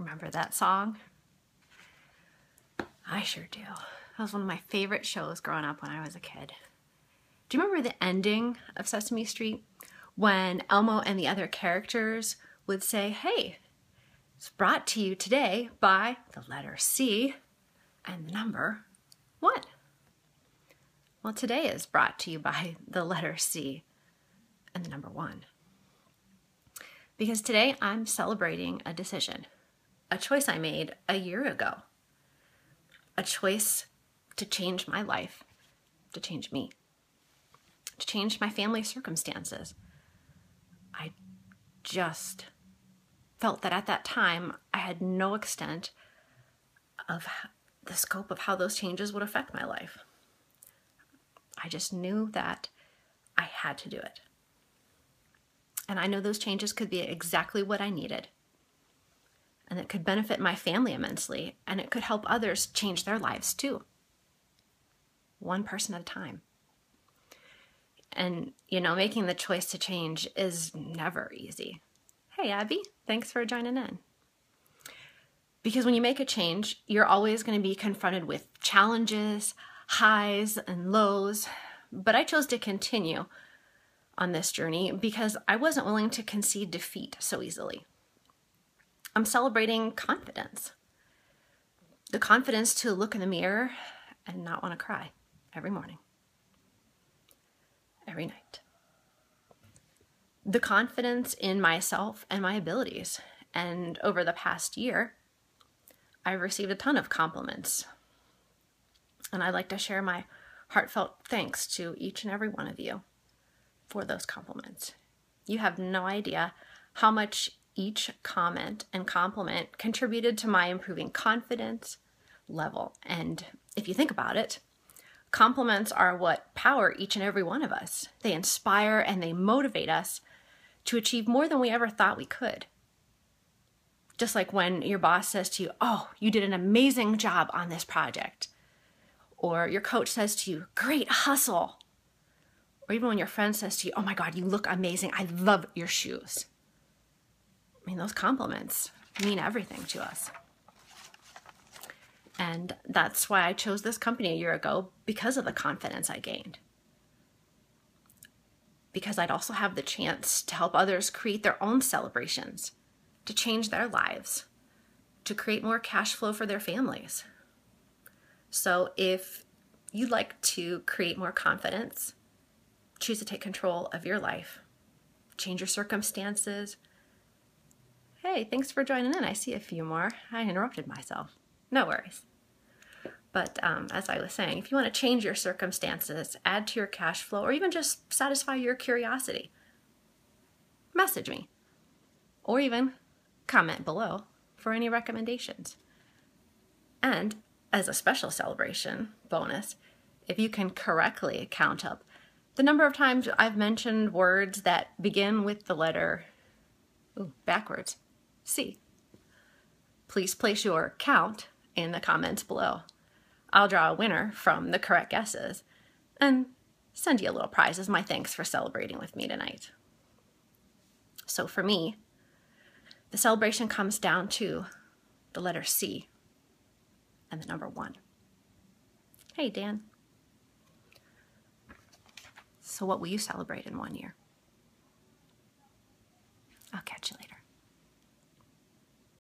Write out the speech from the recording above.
Remember that song? I sure do. That was one of my favorite shows growing up when I was a kid. Do you remember the ending of Sesame Street when Elmo and the other characters would say, Hey, it's brought to you today by the letter C and the number one? Well, today is brought to you by the letter C and the number one. Because today I'm celebrating a decision, a choice I made a year ago, a choice to change my life, to change me, to change my family circumstances. I just felt that at that time I had no extent of the scope of how those changes would affect my life. I just knew that I had to do it. And I know those changes could be exactly what I needed. And it could benefit my family immensely, and it could help others change their lives too. One person at a time. And, you know, making the choice to change is never easy. Hey, Abby, thanks for joining in. Because when you make a change, you're always going to be confronted with challenges, highs and lows, but I chose to continue on this journey because I wasn't willing to concede defeat so easily. I'm celebrating confidence the confidence to look in the mirror and not want to cry every morning, every night. The confidence in myself and my abilities. And over the past year, I've received a ton of compliments and I'd like to share my heartfelt thanks to each and every one of you for those compliments. You have no idea how much each comment and compliment contributed to my improving confidence level. And if you think about it, compliments are what power each and every one of us. They inspire and they motivate us to achieve more than we ever thought we could. Just like when your boss says to you, Oh, you did an amazing job on this project or your coach says to you, Great hustle. Or even when your friend says to you, Oh my God, you look amazing. I love your shoes. I mean, those compliments mean everything to us. And that's why I chose this company a year ago because of the confidence I gained. Because I'd also have the chance to help others create their own celebrations, to change their lives, to create more cash flow for their families. So if you'd like to create more confidence, choose to take control of your life, change your circumstances. Hey, thanks for joining in. I see a few more. I interrupted myself. No worries. But um, as I was saying, if you want to change your circumstances, add to your cash flow, or even just satisfy your curiosity, message me. Or even comment below for any recommendations. And as a special celebration bonus, if you can correctly count up the number of times I've mentioned words that begin with the letter ooh, backwards C. Please place your count in the comments below. I'll draw a winner from the correct guesses and send you a little prize as my thanks for celebrating with me tonight. So for me, the celebration comes down to the letter C and the number one. Hey, Dan. So, what will you celebrate in one year?